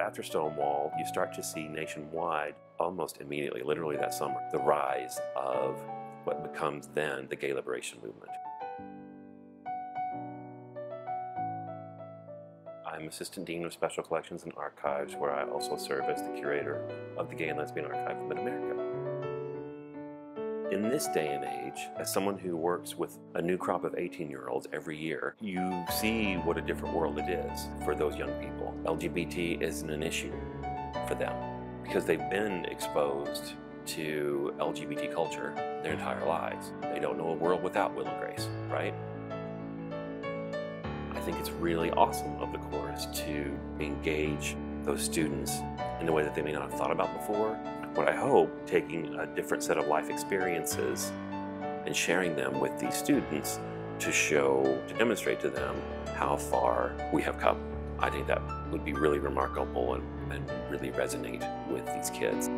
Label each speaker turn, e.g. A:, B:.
A: After Stonewall, you start to see nationwide, almost immediately, literally that summer, the rise of what becomes then the gay liberation movement. I'm Assistant Dean of Special Collections and Archives, where I also serve as the curator of the Gay and Lesbian Archive of Mid-America. In this day and age, as someone who works with a new crop of 18-year-olds every year, you see what a different world it is for those young people. LGBT isn't an issue for them because they've been exposed to LGBT culture their entire lives. They don't know a world without Will and Grace, right? I think it's really awesome of the course to engage those students in a way that they may not have thought about before. What I hope, taking a different set of life experiences and sharing them with these students to show, to demonstrate to them how far we have come. I think that would be really remarkable and, and really resonate with these kids.